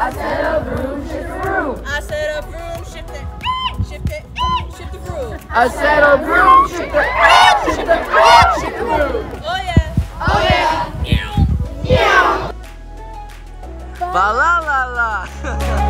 I said a broom, shift the broom. I said a broom, shift the shift it, shift the broom. I said a broom, shift the shift the shift the broom. Oh yeah. Oh yeah. Yeah. Yeah. Ba la la la.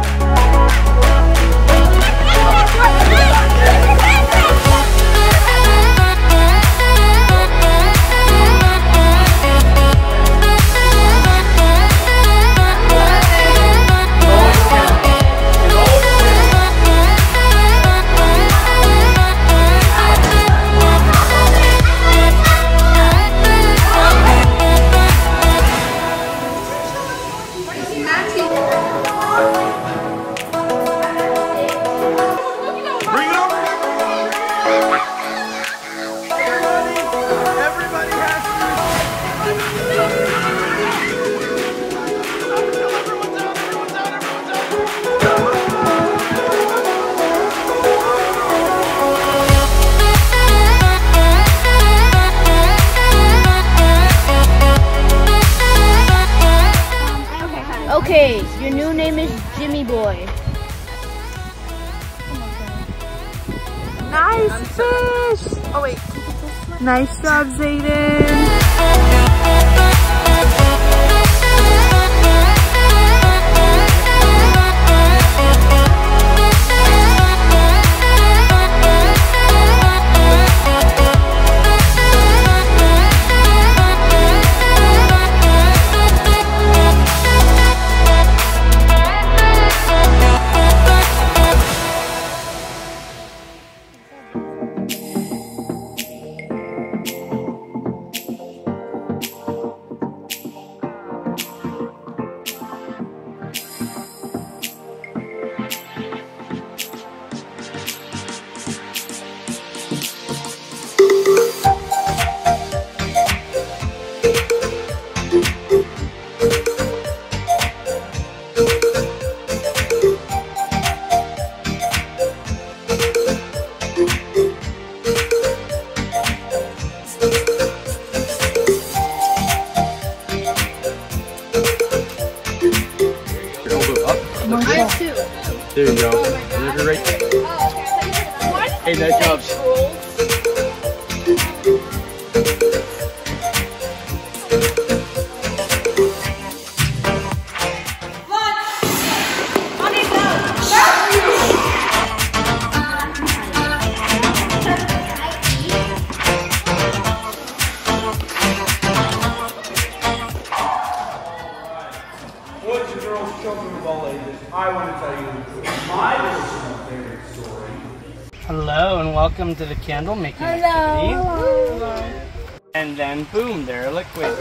Fish. Oh wait. Nice job, Zayden. Elbow up. There you go. You're right. Hey, nice job. Hello and welcome to the candle making activity. And then boom, they're liquid.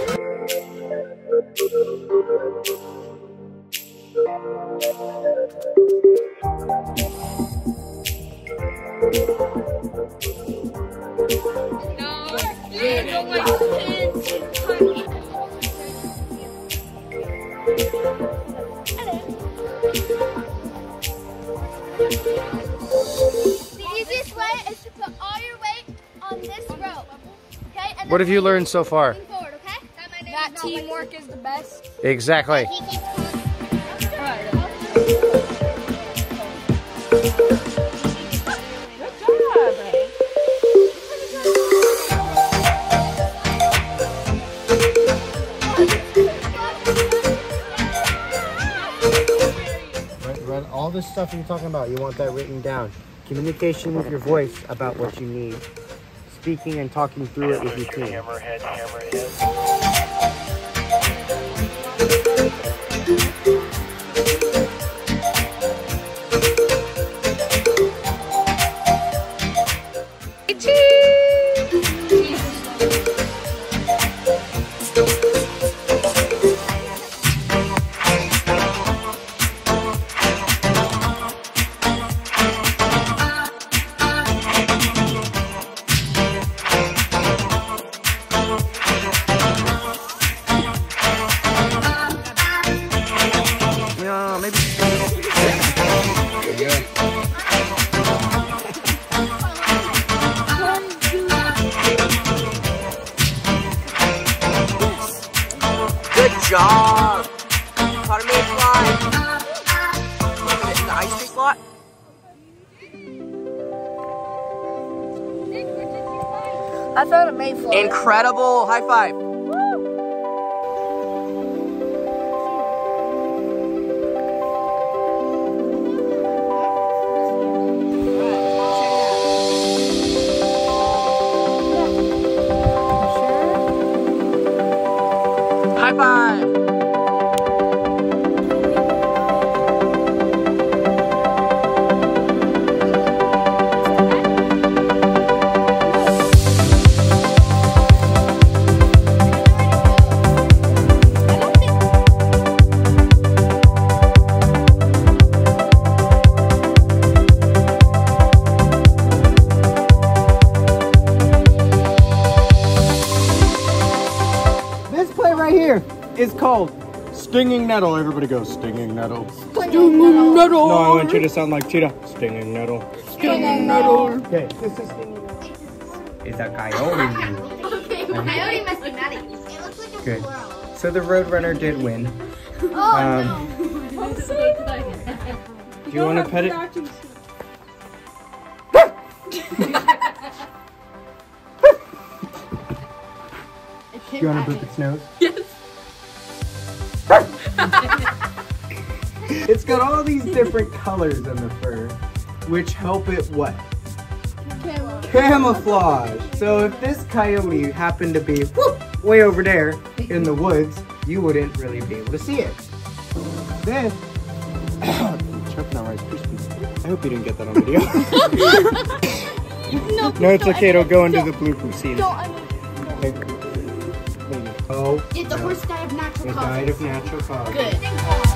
The easiest way is to put all your weight on this rope. Okay? And What have you learned so far? Forward, okay? That teamwork is the best. Exactly. He keeps Right, right, all this stuff you're talking about, you want that written down. Communication with your voice about what you need. Speaking and talking through it with your team. I found a Mayflower. Incredible. High five. Is called Stinging Nettle. Everybody goes, Stinging Nettle. Stinging nettle. No, I want you to sound like Cheetah. Stinging Nettle. Stinging nettle. Okay, this is Stinging Nettle. It's a coyote. Coyote must be mad at you. It looks like a Good. squirrel. So the Roadrunner did win. Oh, Um, do you want to pet it? Do you want to boop its nose? Yes. it's got all these different colors in the fur, which help it what? Camouflage. So if this coyote happened to be whoop, way over there in the woods, you wouldn't really be able to see it. Then, choking on Rice Krispies. I hope you didn't get that on video. no, it's okay. It'll go into the blooper scene. Okay. Oh, Did the horse die of natural it causes? died of natural causes. Good.